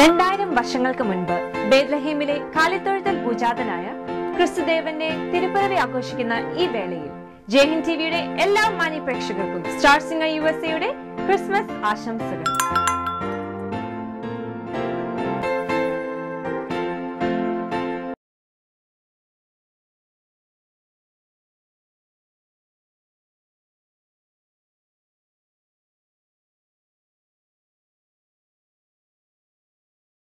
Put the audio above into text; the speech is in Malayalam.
രണ്ടായിരം വർഷങ്ങൾക്ക് മുൻപ് ബേദ്ലഹീമിലെ കാലിത്തൊഴുത്തിൽ പൂജാതനായ ക്രിസ്തുദേവന്റെ തിരുപ്പിറവി ആഘോഷിക്കുന്ന ഈ വേളയിൽ ജയഹിന്ദ് ടിവിയുടെ എല്ലാ മാന്യ പ്രേക്ഷകർക്കും സ്റ്റാർ സിംഗർ യു എസ് എയുടെ ക്രിസ്മസ് ആശംസകൾ.